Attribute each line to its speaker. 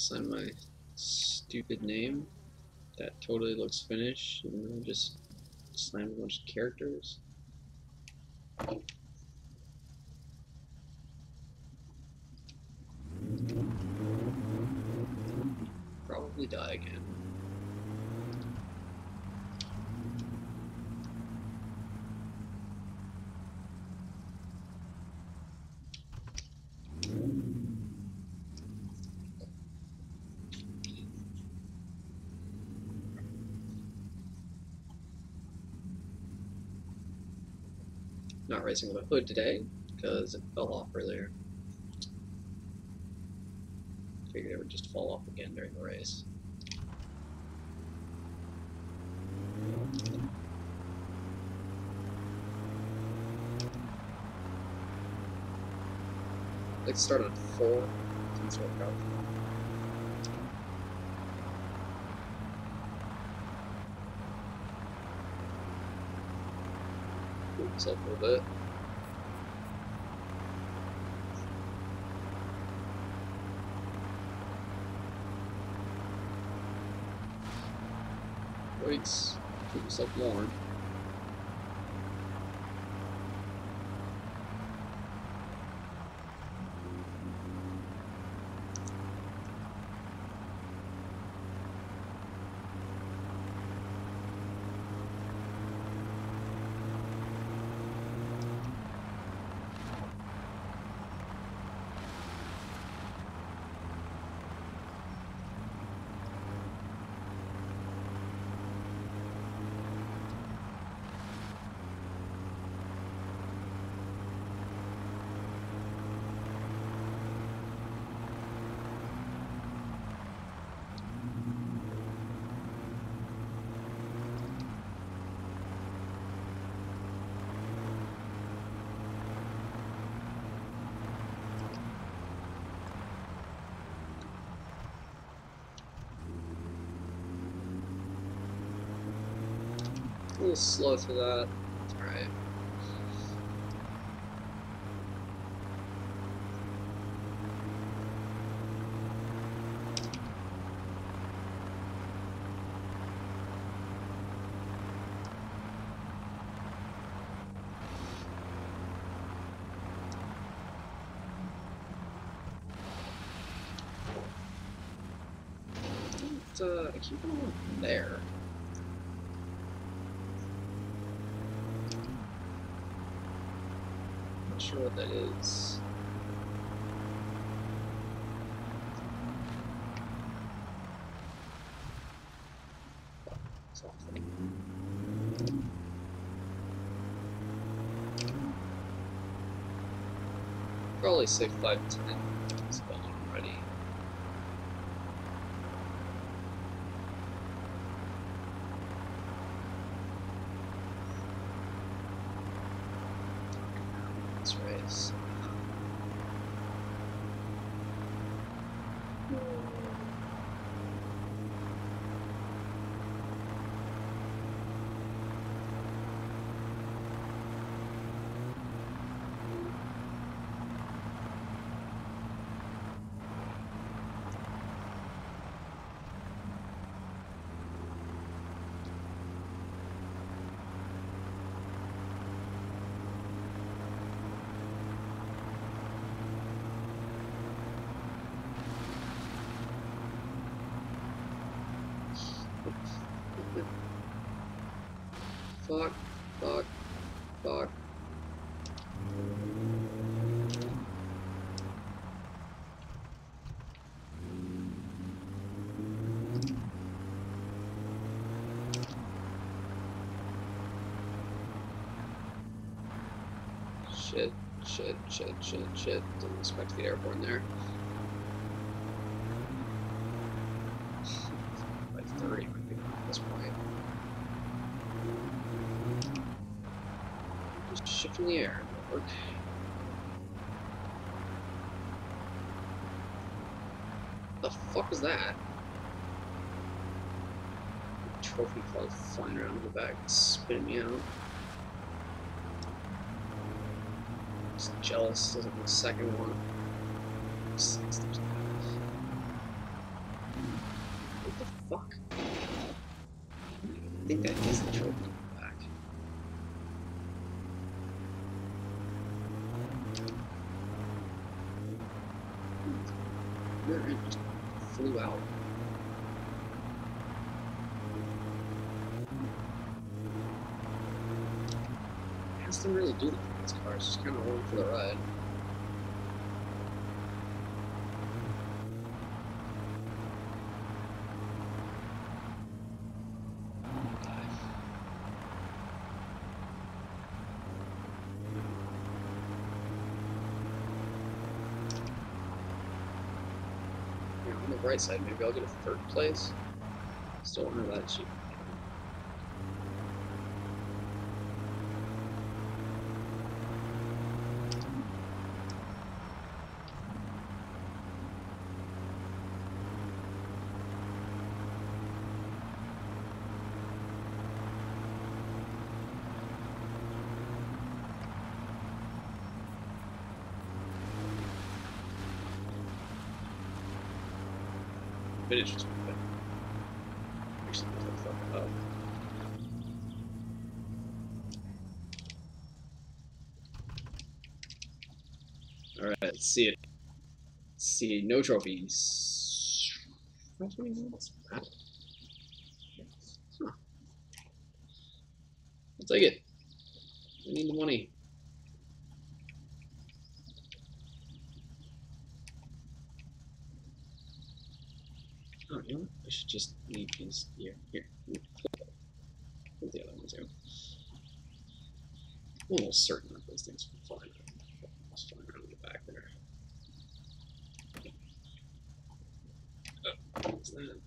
Speaker 1: sign my stupid name that totally looks Finnish and then just slam a bunch of characters. Probably die again. Not racing with a hood today because it fell off earlier. Figured it would just fall off again during the race. Let's start on four. Oops, up a little bit. Weights, keep yourself warm. Little slow to that. Alright. Uh, keep on there. not sure what that is. Probably say 10 This race. Fuck, fuck, fuck. Shit, shit, shit, shit, shit. Didn't expect the airborne there. Like 30 might be at this point. Just in the air. Work. The fuck was that? Trophy cloud flying around the back, spinning me out. Just jealous of the second one. There's that. the fuck? Think that is flew out. Aston really do that in these cars, just kind of along for the ride. Bright side, maybe I'll get a third place. Still have that cheap. Finish good. Actually, what the fuck up. Alright, let's see it. Let's see, no trophies. That's what. I'll take it. I need the money. Oh, you know what? I should just leave these here. Here. Put the other ones out. I'm almost certain that those things. Just flying around the back there. Oh, that?